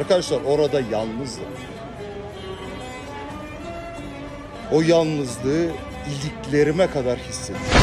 Arkadaşlar orada yalnızdım. O yalnızlığı iliklerime kadar hissettim.